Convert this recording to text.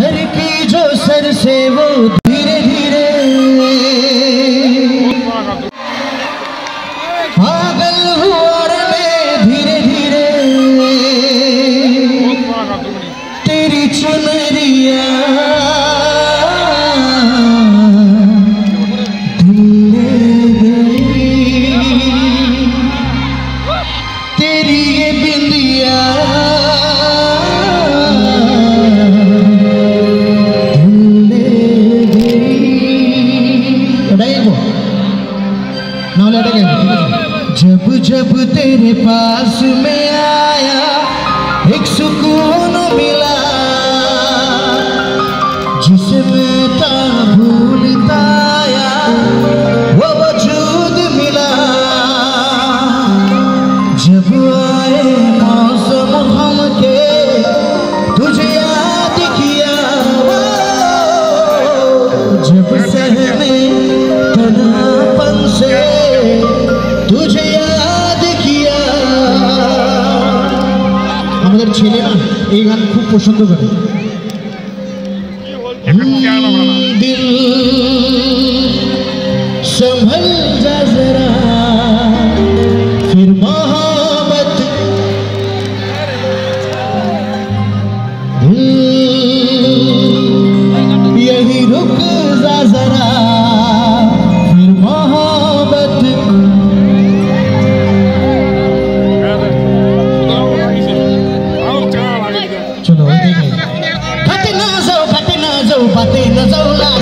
झरकी जो सर से वो धीरे धीरे। पागल हुआ धीरे धीरे। तेरी चुनरिया ना लटके जब जब तेरे पास में आया ছেলে না এই গান খুব পছন্দ করে। चलो घट ना जाओ घट ना जाओ बातें न जाऊ